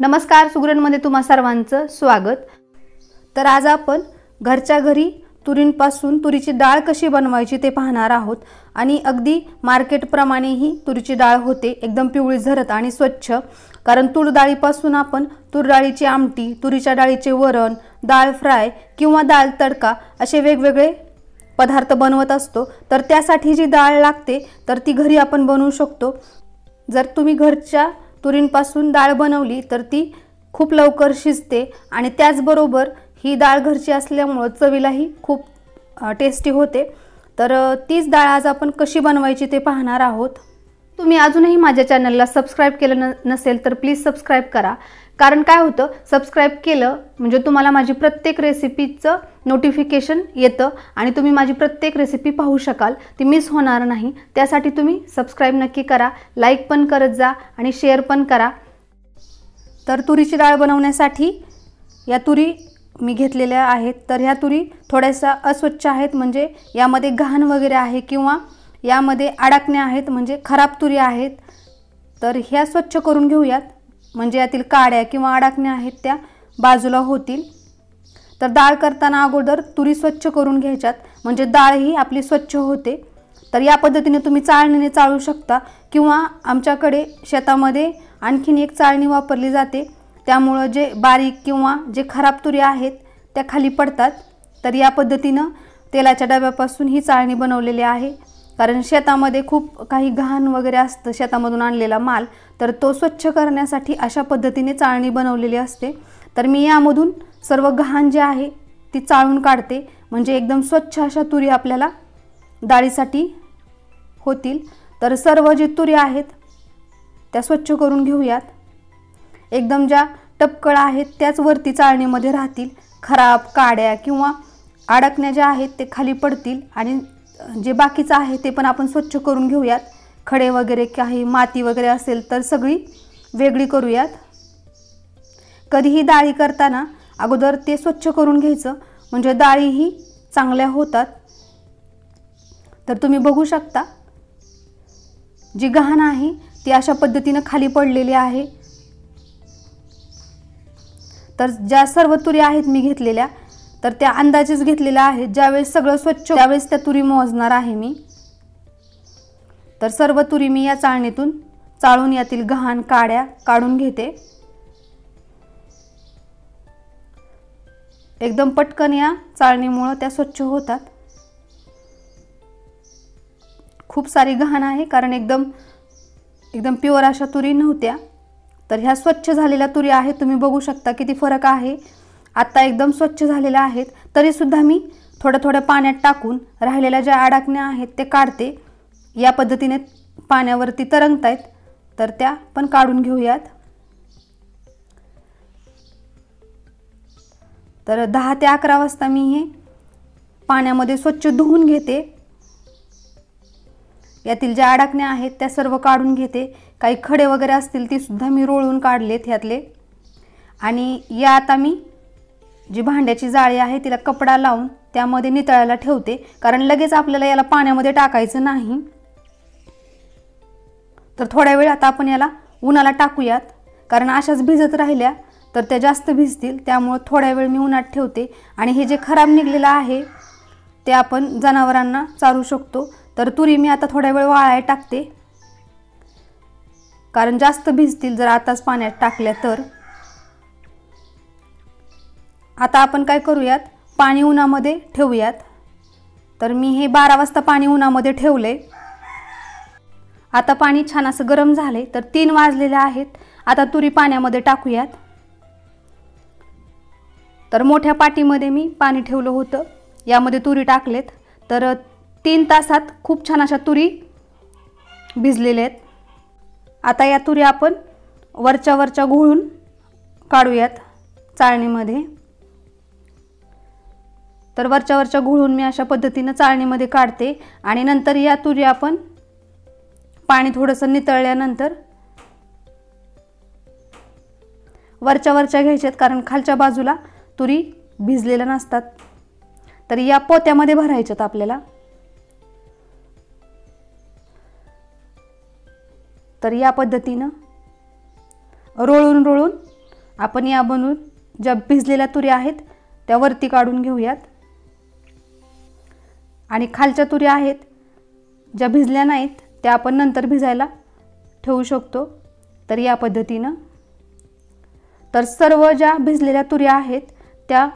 नमस्कार सुगरणमध्ये तुम्हा सर्वांचं स्वागत. तर आज आपण घरच्या घरी तुरींपासून तुरीची डाळ कशी बनवायची ते पाहणार आहोत. आणि अगदी मार्केटप्रमाणे ही तुरीची डाळ होते एकदम पिवळी झरत आणि स्वच्छ. कारण तूर डाळीपासून आपण तूर डाळीची आमटी तुरीच्या डाळीचे वरण डाळ फ्राय किंवा डाळ तडका असे वेगवेगळे पदार्थ बनवत असतो. तर त्यासाठी जी डाळ लागते तर ती घरी आपण बनवू शकतो. जर तुम्ही घरच्या तुरींपासून डाळ बनवली तर ती खूप लवकर शिजते आणि त्याचबरोबर ही डाळ घरची असल्यामुळं चवीलाही खूप टेस्टी होते. तर तीच डाळ आज आपण कशी बनवायची ते पाहणार आहोत. तुम्ही अजूनही माझ्या चॅनलला सबस्क्राईब केलं न नसेल तर प्लीज सबस्क्राईब करा. कारण काय होतं सबस्क्राईब केलं म्हणजे तुम्हाला माझी प्रत्येक रेसिपीचं नोटिफिकेशन येतं आणि तुम्ही माझी प्रत्येक रेसिपी पाहू शकाल. ती मिस होणार नाही. त्यासाठी तुम्ही सबस्क्राईब नक्की करा. लाईक पण करत जा आणि शेअर पण करा. तर तुरीची डाळ बनवण्यासाठी या तुरी मी घेतलेल्या आहेत. तर ह्या तुरी थोड्याशा अस्वच्छ आहेत. म्हणजे यामध्ये घाण वगैरे आहे किंवा यामध्ये अडकण्या आहेत म्हणजे खराब तुरी आहेत. तर ह्या स्वच्छ करून घेऊयात. म्हणजे यातील काड्या किंवा अडकण्या आहेत त्या बाजूला होतील. तर डाळ करताना अगोदर तुरी स्वच्छ करून घ्यायच्यात. म्हणजे डाळ ही आपली स्वच्छ होते. तर या पद्धतीने तुम्ही चाळणीने चाळू शकता किंवा आमच्याकडे शेतामध्ये आणखीन एक चाळणी वापरली जाते. त्यामुळं जे बारीक किंवा जे खराब तुरी आहेत त्या खाली पडतात. तर या पद्धतीनं तेलाच्या डब्यापासून ही चाळणी बनवलेली आहे. कारण शेतामध्ये खूप काही घाण वगैरे असतं शेतामधून आणलेला माल. तर तो स्वच्छ करण्यासाठी अशा पद्धतीने चाळणी बनवलेली असते. तर मी यामधून सर्व घाण जे आहे ती चाळून काढते. म्हणजे एकदम स्वच्छ अशा तुरी आपल्याला डाळीसाठी होतील. तर सर्व जे तुरी आहेत त्या स्वच्छ करून घेऊयात. एकदम ज्या टपकळा आहेत त्याच वरती चाळणीमध्ये राहतील. खराब काड्या किंवा अडकण्या ज्या आहेत ते खाली पडतील आणि जे बाकीचं आहे ते पण आपण स्वच्छ करून घेऊयात. खडे वगैरे काही माती वगैरे असेल तर सगळी वेगळी करूयात. कधीही डाळी करताना अगोदर ते स्वच्छ करून घ्यायचं. म्हणजे डाळीही चांगल्या होतात. तर तुम्ही बघू शकता. जी गहाण आहे ती अशा पद्धतीनं खाली पडलेली आहे. तर ज्या सर्व तुरी आहेत मी घेतलेल्या तर त्या अंदाजेच घेतलेल्या आहेत. ज्यावेळेस सगळं स्वच्छ त्यावेळेस त्या तुरी मोजणार आहे मी. तर सर्व तुरी मी या चाळणीतून चाळून यातील घाण काड्या काढून घेते. एकदम पटकन या चाळणीमुळं त्या स्वच्छ होतात. खूप सारी घाण आहे कारण एकदम एकदम प्युअर अशा तुरी नव्हत्या. तर ह्या स्वच्छ झालेल्या तुरी आहेत. तुम्ही बघू शकता किती फरक आहे. आत्ता एकदम स्वच्छ झालेल्या आहेत तरीसुद्धा मी थोड्या थोड्या पाण्यात टाकून राहिलेल्या ज्या अडकण्या आहेत ते काढते. या पद्धतीने पाण्यावरती तरंगत आहेत तर त्या पण काढून घेऊयात. तर दहा ते अकरा वाजता मी हे पाण्यामध्ये स्वच्छ धुवून घेते. यातील ज्या अडकण्या आहेत त्या सर्व काढून घेते. काही खडे वगैरे असतील ती सुद्धा मी रोळून काढलेत ह्यातले. आणि या आता मी जी भांड्याची जाळी आहे तिला कपडा लावून त्यामध्ये नितळायला ठेवते कारण लगेच आपल्याला याला पाण्यामध्ये टाकायचं नाही. तर थोड्या वेळ आता आपण याला उन्हाला टाकूयात कारण अशाच भिजत राहिल्या तर त्या जास्त भिजतील त्यामुळं थोड्या वेळ मी उन्हात ठेवते. आणि हे जे खराब निघलेलं आहे ते आपण जनावरांना चारू शकतो. तर तुरी मी आता थोड्या वेळ वाळाय टाकते. कारण जास्त भिजतील जर आताच पाण्यात टाकल्या तर. आता आपण काय करूयात? पाणी उन्हामध्ये ठेवूयात. तर मी हे बारा वाजता पाणी उन्हामध्ये ठेवले. आता पाणी छान असं गरम झाले तर तीन वाजलेले आहेत. आता तुरी पाण्यामध्ये टाकूयात. तर मोठ्या पाटीमध्ये मी पाणी ठेवलं होतं. यामध्ये तुरी टाकलेत. तर तीन तासात खूप छान अशा तुरी भिजलेल्या आहेत. आता या तुरी आपण वरच्या वरच्या घोळून काढूयात चाळणीमध्ये. तर वरच्या वरच्या घोळून मी अशा पद्धतीनं चाळणीमध्ये काढते आणि नंतर या तुरी आपण पाणी थोडंसं नितळल्यानंतर वरच्या वरच्या घ्यायच्यात कारण खालच्या बाजूला तुरी भिजलेल्या नसतात. तर या पोत्यामध्ये भरायच्यात आपल्याला. तर या पद्धतीनं रोळून रोळून आपण या बनवून ज्या भिजलेल्या तुरी आहेत त्या वरती काढून घेऊयात. आणि खालच्या तुरी आहेत. ज्या भिजल्या नाहीत त्या आपण नंतर भिजायला ठेवू शकतो. तर या पद्धतीनं. तर सर्व ज्या भिजलेल्या तुऱ्या आहेत त्या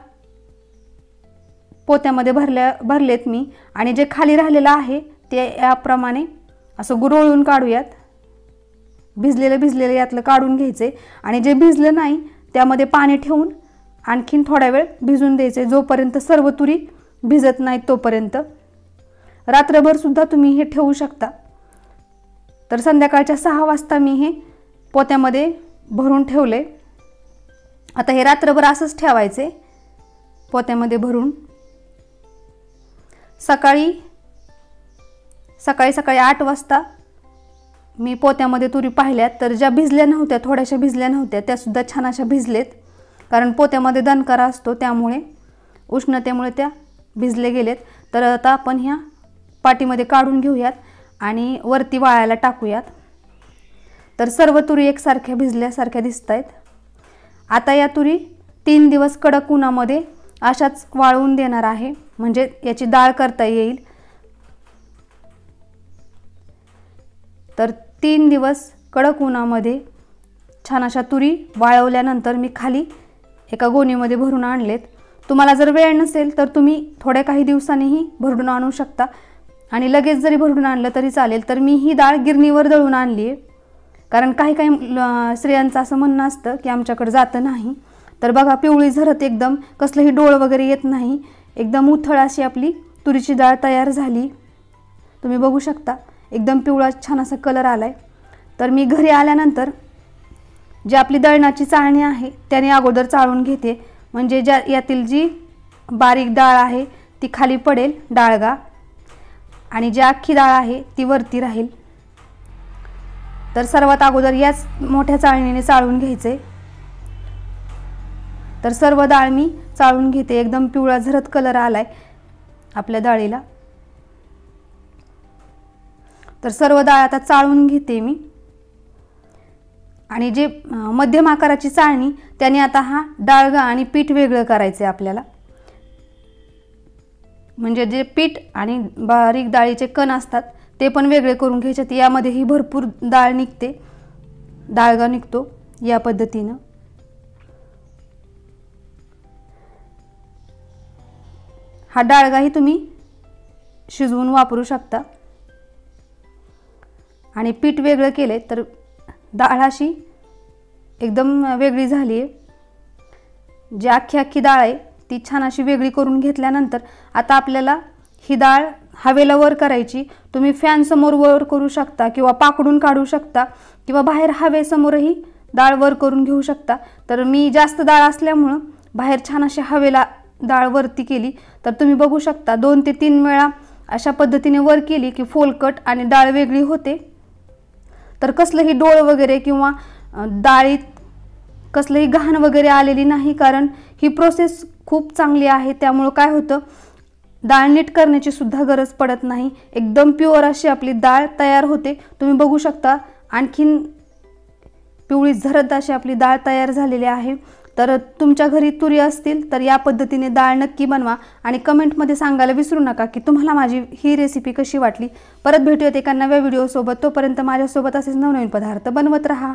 पोत्यामध्ये भरल्या भरलेत मी. आणि जे खाली राहिलेलं आहे ते याप्रमाणे असं गुरळून काढूयात. भिजलेलं भिजलेलं यातलं काढून घ्यायचे. आणि जे भिजलं नाही त्यामध्ये पाणी ठेवून आणखीन थोडा वेळ भिजून द्यायचे. जोपर्यंत सर्व तुरी भिजत नाहीत तोपर्यंत. रात्रभरसुद्धा तुम्ही हे ठेवू शकता. तर संध्याकाळच्या सहा वाजता मी हे पोत्यामध्ये भरून ठेवले. आता हे रात्रभर असंच ठेवायचे. पोत्यामध्ये भरून. सकाळी सकाळी सकाळी आठ वाजता मी पोत्यामध्ये तुरी पाहिल्यात तर ज्या भिजल्या नव्हत्या थोड्याशा भिजल्या नव्हत्या त्यासुद्धा छान अशा भिजलेत. कारण पोत्यामध्ये दणकारा असतो त्यामुळे उष्णतेमुळे त्या भिजले गेलेत. तर आता आपण ह्या पाटीमध्ये काढून घेऊयात आणि वरती वाळायला टाकूयात. तर सर्व तुरी एकसारख्या भिजल्यासारख्या दिसत आहेत आता या तुरी तीन दिवस कडक उन्हामध्ये अशाच वाळवून देणार आहे. म्हणजे याची डाळ करता येईल. तर तीन दिवस कडक उन्हामध्ये छान अशा तुरी वाळवल्यानंतर मी खाली एका गोणीमध्ये भरून आणलेत. तुम्हाला जर वेळ नसेल तर तुम्ही थोड्या काही दिवसांनीही भरून आणू शकता. आणि लगेच जरी भरून आणलं तरी चालेल तर मी ही डाळ गिरणीवर दळून आणली आहे. कारण काही काही स्त्रियांचं असं म्हणणं असतं की आमच्याकडं जातं नाही. तर बघा पिवळी झरत एकदम कसलंही डोळ वगैरे येत नाही. एकदम उथळ अशी आपली तुरीची डाळ तयार झाली. तुम्ही बघू शकता एकदम पिवळा छान असा कलर आला आहे तर मी घरी आल्यानंतर जी आपली दळणाची चाळणी आहे त्याने अगोदर चाळून घेते. म्हणजे ज्या यातील जी बारीक डाळ आहे ती खाली पडेल डाळगा. आणि जी अख्खी डाळ आहे ती वरती राहील. तर सर्वात अगोदर याच मोठ्या चाळणीने चाळून घ्यायचे. तर सर्व डाळ मी चाळून घेते. एकदम पिवळा झरत कलर आलाय आपल्या डाळीला. तर सर्व डाळ आता चाळून घेते मी. आणि जे मध्यम आकाराची चाळणी त्याने आता हा डाळगा आणि पीठ वेगळं करायचं आहे आपल्याला. म्हणजे जे पीठ आणि बारीक डाळीचे कण असतात ते पण वेगळे करून घ्यायचे. यामध्येही भरपूर डाळ निघते. डाळगा निघतो या पद्धतीनं. हा डाळगाही तुम्ही शिजवून वापरू शकता. आणि पीठ वेगळं केले तर डाळ अशी एकदम वेगळी झाली आहे जी अख्खी अख्खी डाळ आहे ती छान अशी वेगळी करून घेतल्यानंतर आता आपल्याला ही डाळ हवेला वर करायची. तुम्ही फॅनसमोर वर करू शकता किंवा पाकडून काढू शकता किंवा बाहेर हवेसमोरही डाळ वर करून घेऊ शकता. तर मी जास्त डाळ असल्यामुळं बाहेर छान अशी हवेला डाळ वरती केली. तर तुम्ही बघू शकता दोन ते तीन वेळा अशा पद्धतीने वर केली की फोलकट आणि डाळ वेगळी होते. तर कसलंही डोळ वगैरे किंवा डाळीत कसलंही घाण वगैरे आलेली नाही कारण ही प्रोसेस खूप चांगली आहे. त्यामुळं काय होतं डाळ नीट करण्याची सुद्धा गरज पडत नाही. एकदम प्युअर अशी आपली डाळ तयार होते. तुम्ही बघू शकता आणखीन पिवळी झरत अशी आपली डाळ तयार झालेली आहे. तर तुमच्या घरी तुरी असतील तर या पद्धतीने डाळ नक्की बनवा आणि कमेंटमध्ये सांगायला विसरू नका की तुम्हाला माझी ही रेसिपी कशी वाटली. परत भेटूयात एका नव्या व्हिडिओसोबत तोपर्यंत माझ्यासोबत असेच नवनवीन पदार्थ बनवत राहा.